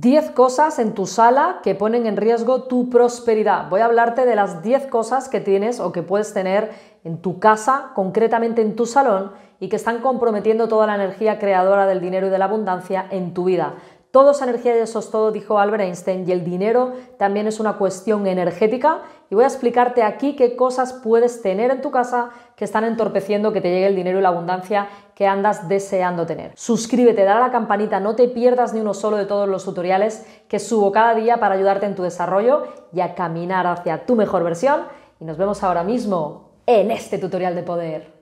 10 cosas en tu sala que ponen en riesgo tu prosperidad. Voy a hablarte de las 10 cosas que tienes o que puedes tener en tu casa, concretamente en tu salón, y que están comprometiendo toda la energía creadora del dinero y de la abundancia en tu vida. Todo es energía y eso es todo, dijo Albert Einstein, y el dinero también es una cuestión energética. Y voy a explicarte aquí qué cosas puedes tener en tu casa que están entorpeciendo que te llegue el dinero y la abundancia que andas deseando tener. Suscríbete, dale a la campanita, no te pierdas ni uno solo de todos los tutoriales que subo cada día para ayudarte en tu desarrollo y a caminar hacia tu mejor versión. Y nos vemos ahora mismo en este tutorial de poder.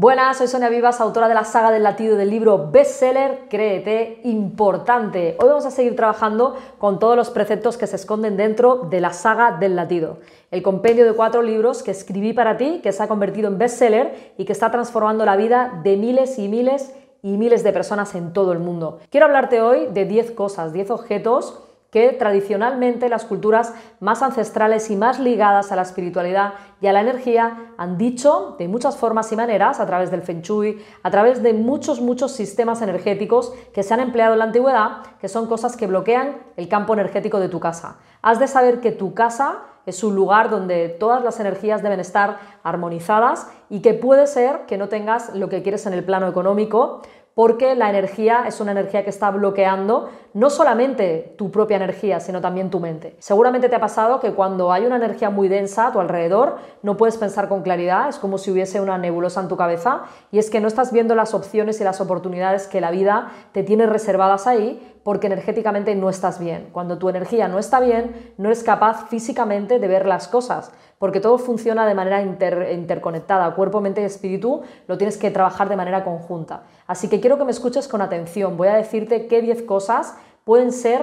Buenas, soy Sonia Vivas, autora de la saga del latido del libro bestseller Créete Importante. Hoy vamos a seguir trabajando con todos los preceptos que se esconden dentro de la saga del latido, el compendio de cuatro libros que escribí para ti, que se ha convertido en bestseller y que está transformando la vida de miles y miles y miles de personas en todo el mundo. Quiero hablarte hoy de 10 cosas, 10 objetos que tradicionalmente las culturas más ancestrales y más ligadas a la espiritualidad y a la energía han dicho de muchas formas y maneras, a través del Feng Shui, a través de muchos, muchos sistemas energéticos que se han empleado en la antigüedad, que son cosas que bloquean el campo energético de tu casa. Has de saber que tu casa es un lugar donde todas las energías deben estar armonizadas y que puede ser que no tengas lo que quieres en el plano económico, porque la energía es una energía que está bloqueando no solamente tu propia energía, sino también tu mente. Seguramente te ha pasado que cuando hay una energía muy densa a tu alrededor, no puedes pensar con claridad, es como si hubiese una nebulosa en tu cabeza, y es que no estás viendo las opciones y las oportunidades que la vida te tiene reservadas ahí porque energéticamente no estás bien. Cuando tu energía no está bien, no eres capaz físicamente de ver las cosas, porque todo funciona de manera interconectada, cuerpo, mente y espíritu, lo tienes que trabajar de manera conjunta. Así que quiero que me escuches con atención, voy a decirte qué 10 cosas pueden ser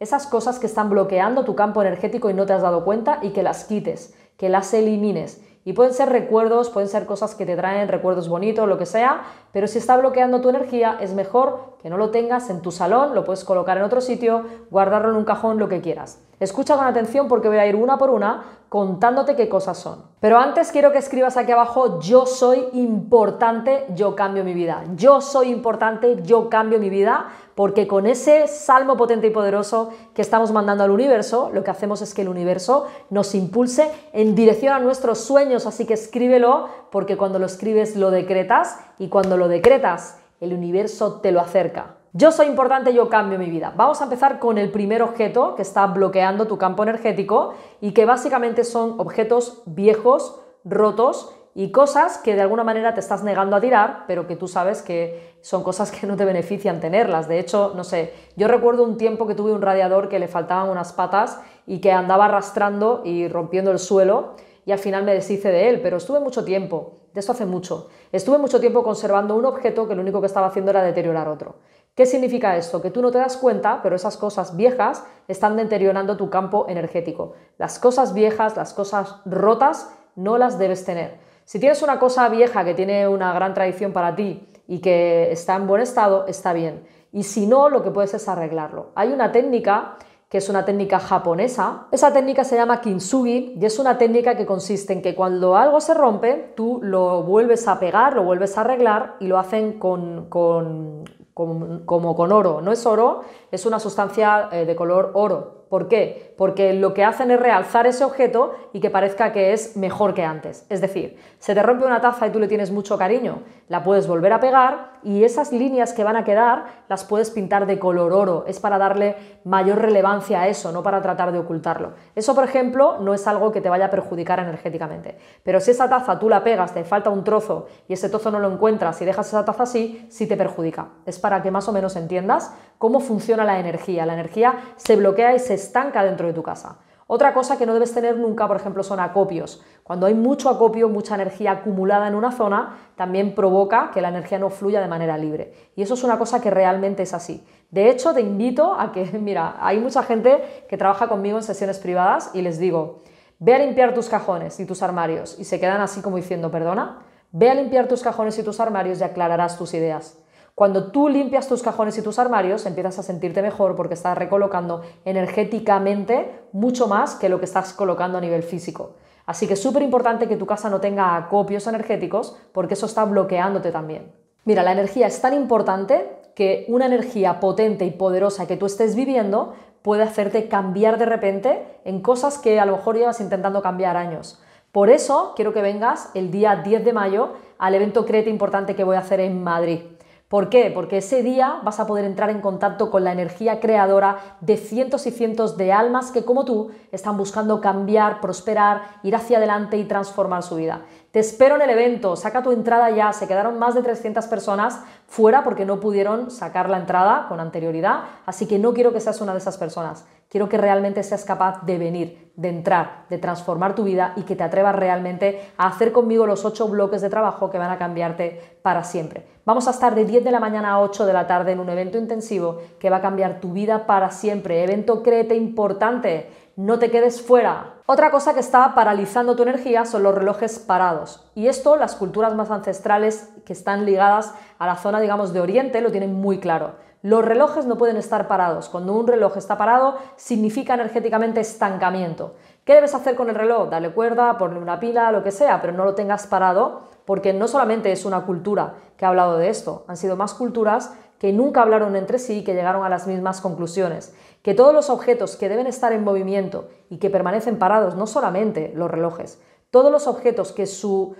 esas cosas que están bloqueando tu campo energético y no te has dado cuenta y que las quites, que las elimines. Y pueden ser recuerdos, pueden ser cosas que te traen recuerdos bonitos, lo que sea, pero si está bloqueando tu energía, es mejor que no lo tengas en tu salón, lo puedes colocar en otro sitio, guardarlo en un cajón, lo que quieras. Escucha con atención porque voy a ir una por una contándote qué cosas son. Pero antes quiero que escribas aquí abajo, yo soy importante, yo cambio mi vida. Yo soy importante, yo cambio mi vida, porque con ese salmo potente y poderoso que estamos mandando al universo, lo que hacemos es que el universo nos impulse en dirección a nuestros sueños, así que escríbelo, porque cuando lo escribes lo decretas y cuando lo decretas, el universo te lo acerca. Yo soy importante, yo cambio mi vida. Vamos a empezar con el primer objeto que está bloqueando tu campo energético y que básicamente son objetos viejos, rotos y cosas que de alguna manera te estás negando a tirar, pero que tú sabes que son cosas que no te benefician tenerlas. De hecho, no sé, yo recuerdo un tiempo que tuve un radiador que le faltaban unas patas y que andaba arrastrando y rompiendo el suelo y al final me deshice de él, pero estuve mucho tiempo, de esto hace mucho, estuve mucho tiempo conservando un objeto que lo único que estaba haciendo era deteriorar otro. ¿Qué significa esto? Que tú no te das cuenta, pero esas cosas viejas están deteriorando tu campo energético. Las cosas viejas, las cosas rotas, no las debes tener. Si tienes una cosa vieja que tiene una gran tradición para ti y que está en buen estado, está bien. Y si no, lo que puedes es arreglarlo. Hay una técnica que es una técnica japonesa. Esa técnica se llama kintsugi y es una técnica que consiste en que cuando algo se rompe, tú lo vuelves a pegar, lo vuelves a arreglar y lo hacen con, con como, con oro. No es oro, es una sustancia eh, de color oro. ¿Por qué? Porque lo que hacen es realzar ese objeto y que parezca que es mejor que antes. Es decir, se te rompe una taza y tú le tienes mucho cariño, la puedes volver a pegar y esas líneas que van a quedar las puedes pintar de color oro. Es para darle mayor relevancia a eso, no para tratar de ocultarlo. Eso, por ejemplo, no es algo que te vaya a perjudicar energéticamente. Pero si esa taza tú la pegas, te falta un trozo y ese trozo no lo encuentras y dejas esa taza así, sí te perjudica. Es para que más o menos entiendas cómo funciona la energía. La energía se bloquea y se estanca dentro de tu casa. Otra cosa que no debes tener nunca, por ejemplo, son acopios. Cuando hay mucho acopio, mucha energía acumulada en una zona, también provoca que la energía no fluya de manera libre. Y eso es una cosa que realmente es así. De hecho, te invito a que, mira, hay mucha gente que trabaja conmigo en sesiones privadas y les digo, ve a limpiar tus cajones y tus armarios y se quedan así como diciendo, perdona, Ve a limpiar tus cajones y tus armarios y aclararás tus ideas. Cuando tú limpias tus cajones y tus armarios, empiezas a sentirte mejor porque estás recolocando energéticamente mucho más que lo que estás colocando a nivel físico. Así que es súper importante que tu casa no tenga acopios energéticos porque eso está bloqueándote también. Mira, la energía es tan importante que una energía potente y poderosa que tú estés viviendo puede hacerte cambiar de repente en cosas que a lo mejor llevas intentando cambiar años. Por eso quiero que vengas el día 10 de mayo al evento Crete importante que voy a hacer en Madrid. ¿Por qué? Porque ese día vas a poder entrar en contacto con la energía creadora de cientos y cientos de almas que como tú están buscando cambiar, prosperar, ir hacia adelante y transformar su vida. Te espero en el evento, saca tu entrada ya, se quedaron más de 300 personas fuera porque no pudieron sacar la entrada con anterioridad, así que no quiero que seas una de esas personas. Quiero que realmente seas capaz de venir, de entrar, de transformar tu vida y que te atrevas realmente a hacer conmigo los ocho bloques de trabajo que van a cambiarte para siempre. Vamos a estar de 10 de la mañana a 8 de la tarde en un evento intensivo que va a cambiar tu vida para siempre. Evento créete importante. No te quedes fuera. Otra cosa que está paralizando tu energía son los relojes parados. Y esto las culturas más ancestrales que están ligadas a la zona, digamos, de Oriente lo tienen muy claro. Los relojes no pueden estar parados. Cuando un reloj está parado, significa energéticamente estancamiento. ¿Qué debes hacer con el reloj? Darle cuerda, ponerle una pila, lo que sea, pero no lo tengas parado, porque no solamente es una cultura que ha hablado de esto, han sido más culturas que nunca hablaron entre sí y que llegaron a las mismas conclusiones. Que todos los objetos que deben estar en movimiento y que permanecen parados, no solamente los relojes, todos los objetos que su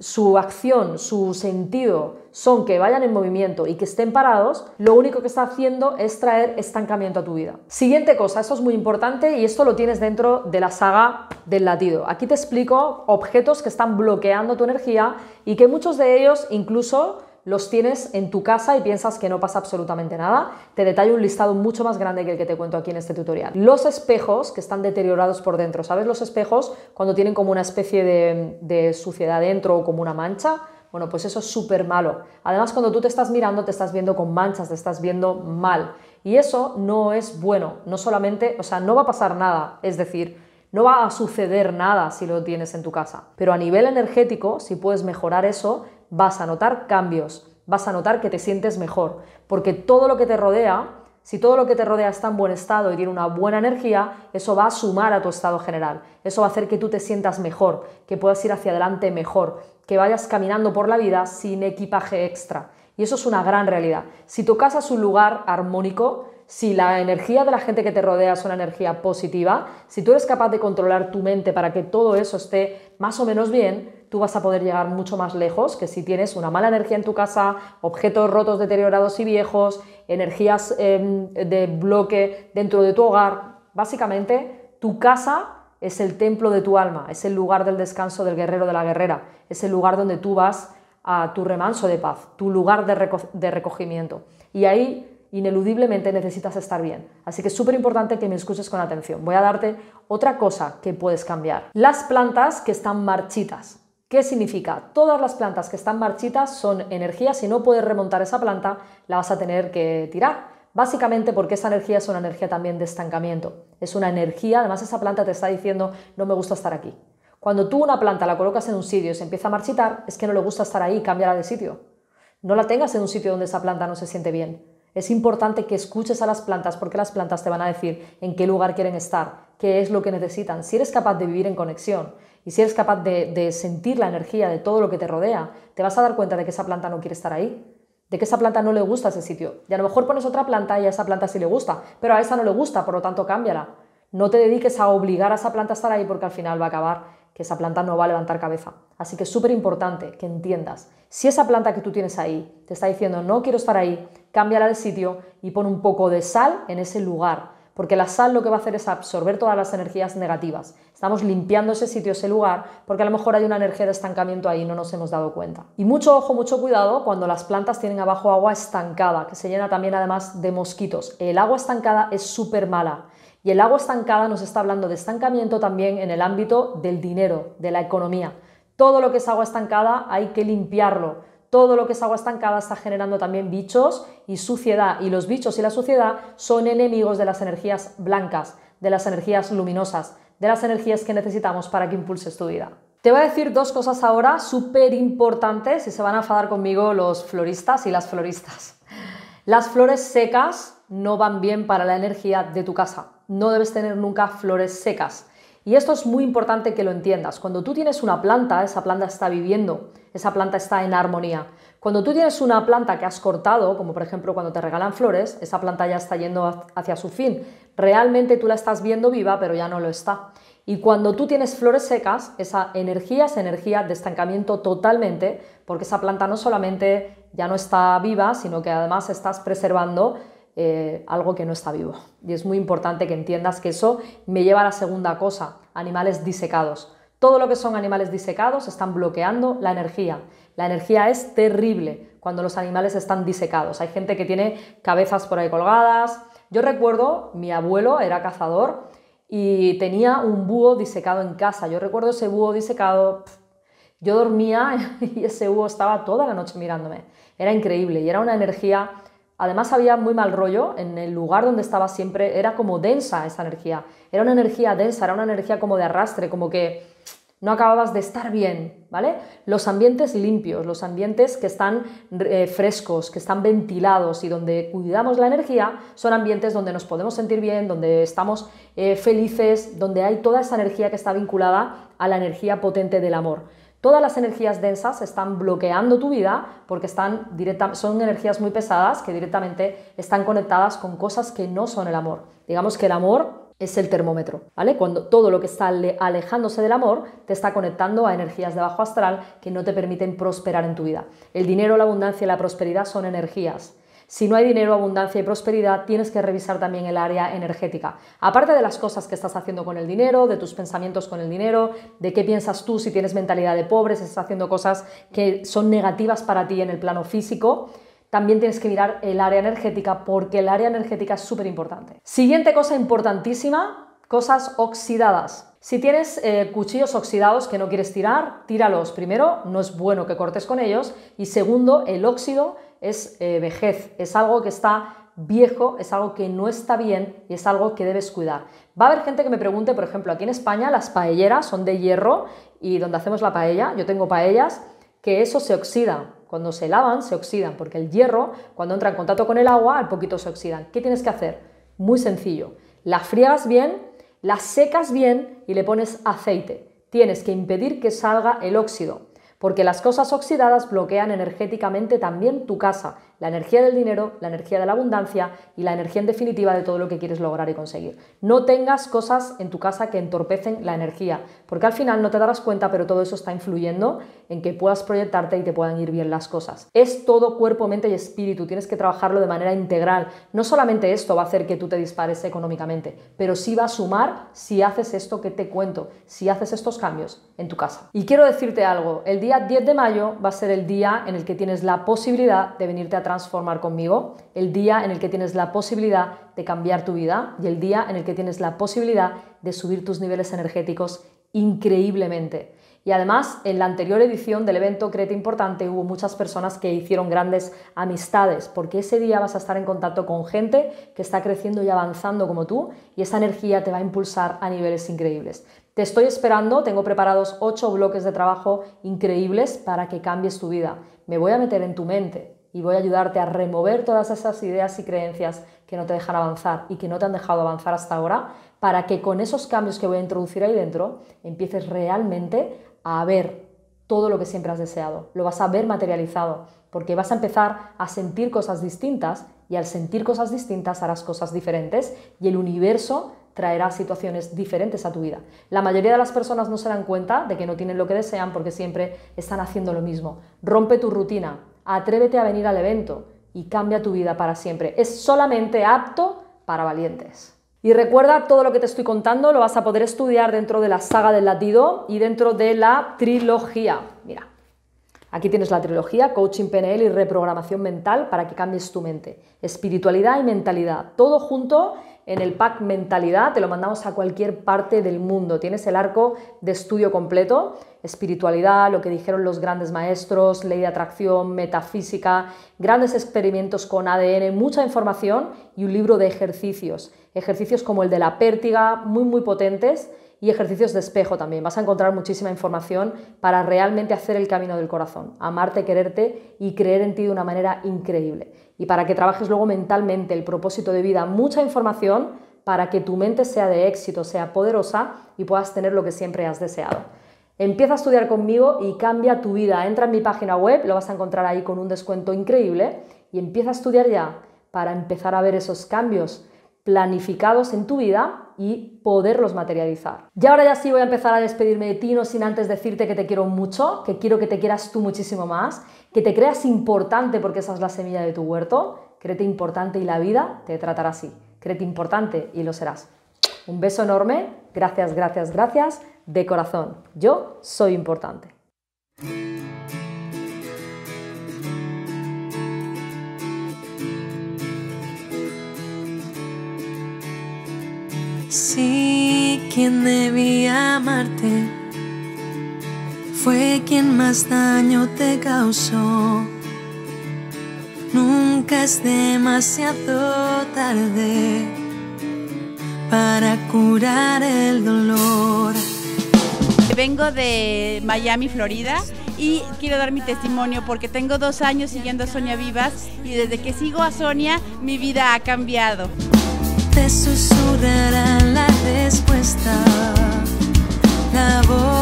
su acción, su sentido son que vayan en movimiento y que estén parados, lo único que está haciendo es traer estancamiento a tu vida. Siguiente cosa, esto es muy importante y esto lo tienes dentro de la saga del latido. Aquí te explico objetos que están bloqueando tu energía y que muchos de ellos incluso los tienes en tu casa y piensas que no pasa absolutamente nada, te detallo un listado mucho más grande que el que te cuento aquí en este tutorial. Los espejos que están deteriorados por dentro, ¿sabes? Los espejos cuando tienen como una especie de, de suciedad dentro o como una mancha, bueno, pues eso es súper malo. Además, cuando tú te estás mirando, te estás viendo con manchas, te estás viendo mal. Y eso no es bueno. No solamente, o sea, no va a pasar nada. Es decir, no va a suceder nada si lo tienes en tu casa. Pero a nivel energético, si puedes mejorar eso, vas a notar cambios, vas a notar que te sientes mejor, porque todo lo que te rodea, si todo lo que te rodea está en buen estado y tiene una buena energía, eso va a sumar a tu estado general, eso va a hacer que tú te sientas mejor, que puedas ir hacia adelante mejor, que vayas caminando por la vida sin equipaje extra. Y eso es una gran realidad. Si tu casa es un lugar armónico, si la energía de la gente que te rodea es una energía positiva, si tú eres capaz de controlar tu mente para que todo eso esté más o menos bien, tú vas a poder llegar mucho más lejos que si tienes una mala energía en tu casa, objetos rotos, deteriorados y viejos, energías em, de bloque dentro de tu hogar. Básicamente, tu casa es el templo de tu alma, es el lugar del descanso del guerrero de la guerrera, es el lugar donde tú vas a tu remanso de paz, tu lugar de recogimiento. Y ahí ineludiblemente necesitas estar bien. Así que es súper importante que me escuches con atención. Voy a darte otra cosa que puedes cambiar. Las plantas que están marchitas. ¿Qué significa? Todas las plantas que están marchitas son energía. Si no puedes remontar esa planta, la vas a tener que tirar. Básicamente porque esa energía es una energía también de estancamiento. Es una energía, además esa planta te está diciendo, no me gusta estar aquí. Cuando tú una planta la colocas en un sitio y se empieza a marchitar, es que no le gusta estar ahí, cámbiala de sitio. No la tengas en un sitio donde esa planta no se siente bien. Es importante que escuches a las plantas porque las plantas te van a decir en qué lugar quieren estar, qué es lo que necesitan. Si eres capaz de vivir en conexión y si eres capaz de, sentir la energía de todo lo que te rodea, te vas a dar cuenta de que esa planta no quiere estar ahí, de que esa planta no le gusta ese sitio. Y a lo mejor pones otra planta y a esa planta sí le gusta, pero a esa no le gusta, por lo tanto cámbiala. No te dediques a obligar a esa planta a estar ahí porque al final va a acabar que esa planta no va a levantar cabeza. Así que es súper importante que entiendas, si esa planta que tú tienes ahí te está diciendo no quiero estar ahí, cámbiala de sitio y pon un poco de sal en ese lugar, porque la sal lo que va a hacer es absorber todas las energías negativas. Estamos limpiando ese sitio, ese lugar, porque a lo mejor hay una energía de estancamiento ahí y no nos hemos dado cuenta. Y mucho ojo, mucho cuidado cuando las plantas tienen abajo agua estancada, que se llena también además de mosquitos. El agua estancada es súper mala. Y el agua estancada nos está hablando de estancamiento también en el ámbito del dinero, de la economía. Todo lo que es agua estancada hay que limpiarlo. Todo lo que es agua estancada está generando también bichos y suciedad. Y los bichos y la suciedad son enemigos de las energías blancas, de las energías luminosas, de las energías que necesitamos para que impulses tu vida. Te voy a decir dos cosas ahora súper importantes y se van a enfadar conmigo los floristas y las floristas. Las flores secas no van bien para la energía de tu casa. No debes tener nunca flores secas. Y esto es muy importante que lo entiendas. Cuando tú tienes una planta, esa planta está viviendo, esa planta está en armonía. Cuando tú tienes una planta que has cortado, como por ejemplo cuando te regalan flores, esa planta ya está yendo hacia su fin. Realmente tú la estás viendo viva, pero ya no lo está. Y cuando tú tienes flores secas, esa energía es energía de estancamiento totalmente, porque esa planta no solamente ya no está viva, sino que además estás preservando eh, algo que no está vivo. Y es muy importante que entiendas que eso me lleva a la segunda cosa, animales disecados. Todo lo que son animales disecados están bloqueando la energía. La energía es terrible cuando los animales están disecados. Hay gente que tiene cabezas por ahí colgadas. Yo recuerdo, mi abuelo era cazador y tenía un búho disecado en casa. Yo recuerdo ese búho disecado. Yo dormía y ese búho estaba toda la noche mirándome. Era increíble y era una energía Además había muy mal rollo en el lugar donde estaba siempre, era como densa esa energía, era una energía densa, era una energía como de arrastre, como que no acababas de estar bien, ¿vale? Los ambientes limpios, los ambientes que están eh, frescos, que están ventilados y donde cuidamos la energía, son ambientes donde nos podemos sentir bien, donde estamos eh, felices, donde hay toda esa energía que está vinculada a la energía potente del amor. Todas las energías densas están bloqueando tu vida porque están son energías muy pesadas que directamente están conectadas con cosas que no son el amor. Digamos que el amor es el termómetro, ¿vale? Cuando todo lo que está alejándose del amor te está conectando a energías de bajo astral que no te permiten prosperar en tu vida. El dinero, la abundancia y la prosperidad son energías. Si no hay dinero, abundancia y prosperidad, tienes que revisar también el área energética. Aparte de las cosas que estás haciendo con el dinero, de tus pensamientos con el dinero, de qué piensas tú si tienes mentalidad de pobre, si estás haciendo cosas que son negativas para ti en el plano físico, también tienes que mirar el área energética porque el área energética es súper importante. Siguiente cosa importantísima, cosas oxidadas. Si tienes eh, cuchillos oxidados que no quieres tirar, tíralos. Primero, no es bueno que cortes con ellos. Y segundo, el óxido es eh, vejez, es algo que está viejo, es algo que no está bien y es algo que debes cuidar. Va a haber gente que me pregunte, por ejemplo, aquí en España las paelleras son de hierro y donde hacemos la paella, yo tengo paellas, que eso se oxida. Cuando se lavan, se oxidan, porque el hierro, cuando entra en contacto con el agua, al poquito se oxidan. ¿Qué tienes que hacer? Muy sencillo. La friegas bien, la secas bien y le pones aceite. Tienes que impedir que salga el óxido porque las cosas oxidadas bloquean energéticamente también tu casa la energía del dinero, la energía de la abundancia y la energía en definitiva de todo lo que quieres lograr y conseguir. No tengas cosas en tu casa que entorpecen la energía, porque al final no te darás cuenta, pero todo eso está influyendo en que puedas proyectarte y te puedan ir bien las cosas. Es todo cuerpo, mente y espíritu, tienes que trabajarlo de manera integral. No solamente esto va a hacer que tú te dispares económicamente, pero sí va a sumar si haces esto que te cuento, si haces estos cambios en tu casa. Y quiero decirte algo, el día 10 de mayo va a ser el día en el que tienes la posibilidad de venirte a transformar conmigo, el día en el que tienes la posibilidad de cambiar tu vida y el día en el que tienes la posibilidad de subir tus niveles energéticos increíblemente. Y además, en la anterior edición del evento Crete Importante hubo muchas personas que hicieron grandes amistades, porque ese día vas a estar en contacto con gente que está creciendo y avanzando como tú, y esa energía te va a impulsar a niveles increíbles. Te estoy esperando, tengo preparados ocho bloques de trabajo increíbles para que cambies tu vida. Me voy a meter en tu mente, y voy a ayudarte a remover todas esas ideas y creencias que no te dejan avanzar y que no te han dejado avanzar hasta ahora, para que con esos cambios que voy a introducir ahí dentro empieces realmente a ver todo lo que siempre has deseado. Lo vas a ver materializado, porque vas a empezar a sentir cosas distintas y al sentir cosas distintas harás cosas diferentes y el universo traerá situaciones diferentes a tu vida. La mayoría de las personas no se dan cuenta de que no tienen lo que desean porque siempre están haciendo lo mismo. Rompe tu rutina, atrévete a venir al evento y cambia tu vida para siempre. Es solamente apto para valientes. Y recuerda, todo lo que te estoy contando lo vas a poder estudiar dentro de la saga del latido y dentro de la trilogía. Mira, aquí tienes la trilogía, coaching PNL y reprogramación mental para que cambies tu mente. Espiritualidad y mentalidad, todo junto en el pack mentalidad, te lo mandamos a cualquier parte del mundo. Tienes el arco de estudio completo, espiritualidad, lo que dijeron los grandes maestros, ley de atracción, metafísica, grandes experimentos con ADN, mucha información y un libro de ejercicios. Ejercicios como el de la pértiga, muy muy potentes y ejercicios de espejo también. Vas a encontrar muchísima información para realmente hacer el camino del corazón, amarte, quererte y creer en ti de una manera increíble. Y para que trabajes luego mentalmente el propósito de vida, mucha información para que tu mente sea de éxito, sea poderosa y puedas tener lo que siempre has deseado. Empieza a estudiar conmigo y cambia tu vida. Entra en mi página web, lo vas a encontrar ahí con un descuento increíble y empieza a estudiar ya para empezar a ver esos cambios planificados en tu vida y poderlos materializar. Y ahora ya sí voy a empezar a despedirme de ti, no sin antes decirte que te quiero mucho, que quiero que te quieras tú muchísimo más, que te creas importante porque esa es la semilla de tu huerto, créete importante y la vida te tratará así. Créete importante y lo serás. Un beso enorme, gracias, gracias, gracias de corazón. Yo soy importante. Sí, quien debía amarte fue quien más daño te causó. Nunca es demasiado tarde para curar el dolor vengo de Miami, Florida y quiero dar mi testimonio porque tengo dos años siguiendo a Sonia Vivas y desde que sigo a Sonia mi vida ha cambiado. Te susurrará respuesta, la voz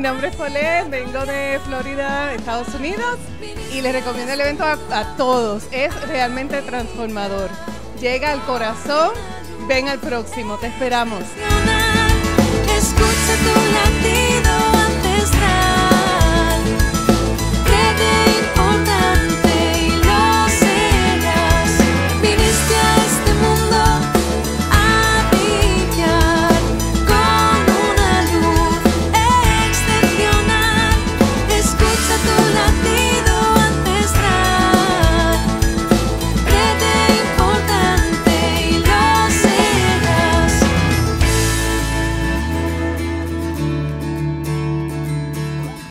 mi nombre es Paulette, vengo de Florida, Estados Unidos y les recomiendo el evento a, todos. Es realmente transformador. Llega al corazón, ven al próximo, te esperamos.